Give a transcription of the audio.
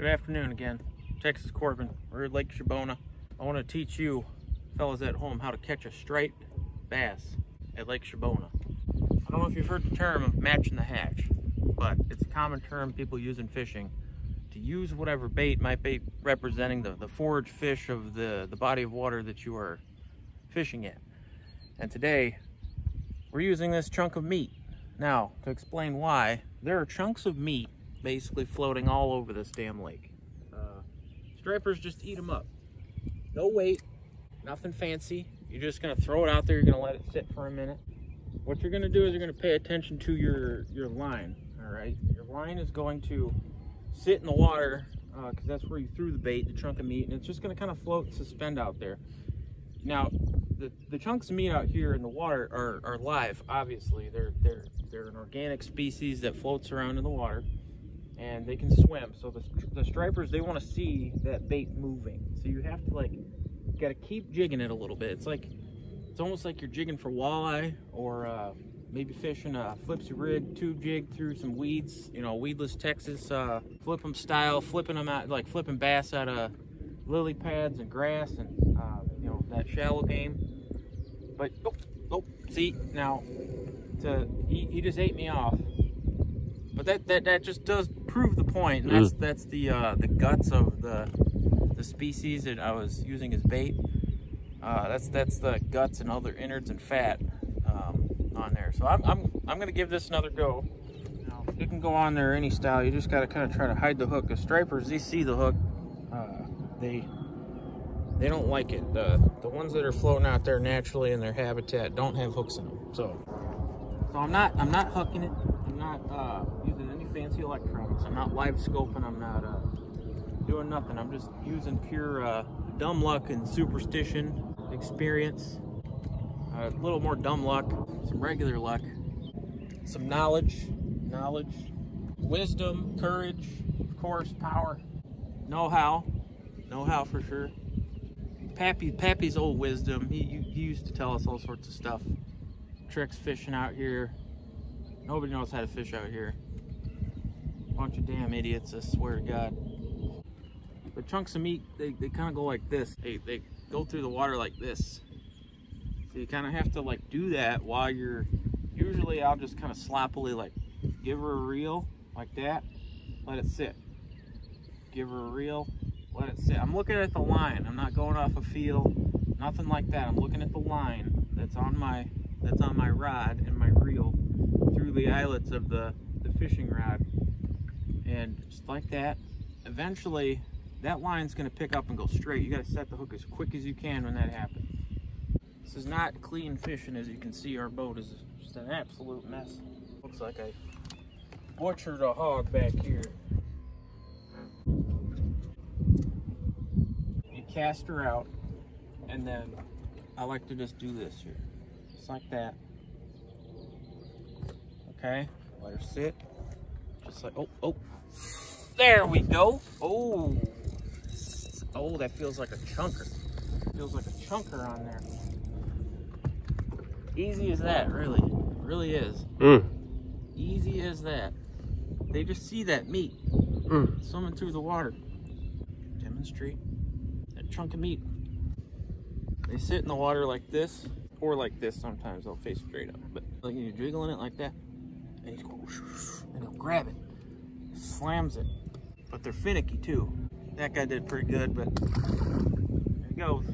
Good afternoon again. Texas Corbin. We're at Lake Shabbona. I want to teach you fellas at home how to catch a striped bass at Lake Shabbona. I don't know if you've heard the term of matching the hatch, but it's a common term people use in fishing to use whatever bait might be representing the, the forage fish of the, the body of water that you are fishing in. And today, we're using this chunk of meat. Now, to explain why, there are chunks of meat basically floating all over this damn lake. Uh, stripers just eat them up. No weight, nothing fancy. You're just gonna throw it out there, you're gonna let it sit for a minute. What you're gonna do is you're gonna pay attention to your, your line, all right? Your line is going to sit in the water, because uh, that's where you threw the bait, the chunk of meat, and it's just gonna kind of float suspend out there. Now, the, the chunks of meat out here in the water are, are live, obviously. They're, they're, they're an organic species that floats around in the water and they can swim. So the, the stripers, they want to see that bait moving. So you have to like, got to keep jigging it a little bit. It's like, it's almost like you're jigging for walleye or uh, maybe fishing a flipsy rig tube jig through some weeds, you know, weedless Texas uh, flip them style, flipping them out, like flipping bass out of lily pads and grass and, uh, you know, that shallow game. But, oh, oh, see, now, to, he, he just ate me off. But that, that, that just does prove the point. And that's, mm. that's the, uh, the guts of the, the species that I was using as bait. Uh, that's that's the guts and other innards and fat um, on there. So I'm, I'm, I'm going to give this another go. Now, you can go on there any style. You just got to kind of try to hide the hook. Because stripers, they see the hook. Uh, they they don't like it. The, the ones that are floating out there naturally in their habitat don't have hooks in them. So, so I'm not I'm not hooking it. I'm not uh, using any fancy electronics. I'm not live scoping. I'm not uh, doing nothing. I'm just using pure uh, dumb luck and superstition, experience, a little more dumb luck, some regular luck, some knowledge, knowledge, wisdom, courage, of course, power, know-how, know-how for sure. Pappy, Pappy's old wisdom. He, he used to tell us all sorts of stuff. Tricks fishing out here. Nobody knows how to fish out here. Bunch of damn idiots, I swear to God. The chunks of meat, they, they kind of go like this. They, they go through the water like this. So you kind of have to like do that while you're, usually I'll just kind of sloppily like give her a reel like that, let it sit. Give her a reel, let it sit. I'm looking at the line. I'm not going off a feel, nothing like that. I'm looking at the line that's on my that's on my rod and my reel through the eyelets of the, the fishing rod. And just like that, eventually that line's gonna pick up and go straight. You gotta set the hook as quick as you can when that happens. This is not clean fishing as you can see our boat is just an absolute mess. Looks like I butchered a hog back here. You cast her out, and then I like to just do this here, just like that. Okay, let her sit, just like, oh, oh, there we go. Oh, oh, that feels like a chunker. Feels like a chunker on there. Easy as that, really, really is. Mm. Easy as that. They just see that meat mm. swimming through the water. Demonstrate that chunk of meat. They sit in the water like this, or like this sometimes. They'll face straight up. But like you're jiggling it like that, and, and he'll grab it, slams it. But they're finicky too. That guy did pretty good, but there he goes.